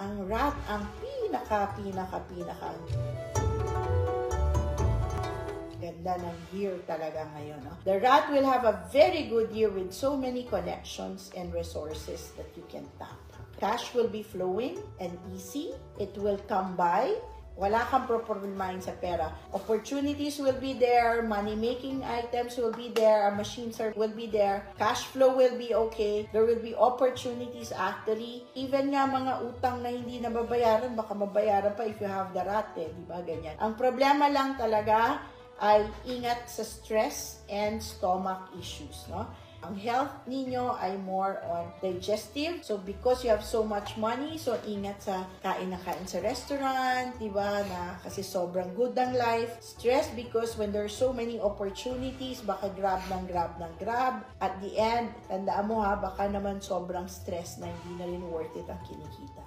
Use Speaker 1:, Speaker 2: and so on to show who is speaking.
Speaker 1: ang rat ang pinaka, pinaka, pinaka ganda ng year talaga ngayon. No? The rat will have a very good year with so many connections and resources that you can tap. Cash will be flowing and easy. It will come by. Wala kang problemahin sa pera. Opportunities will be there. Money-making items will be there. Machines are, will be there. Cash flow will be okay. There will be opportunities actually. Even nga mga utang na hindi nababayaran, baka mabayaran pa if you have the rat eh. Di ba? Ganyan. Ang problema lang talaga, ay ingat sa stress and stomach issues, no? Ang health ninyo ay more on digestive. So, because you have so much money, so ingat sa kain na kain sa restaurant, di ba? Na kasi sobrang good ang life. Stress because when there's so many opportunities, baka grab ng grab ng grab. At the end, tandaan mo ha, baka naman sobrang stress na hindi na rin worth it ang kinikita.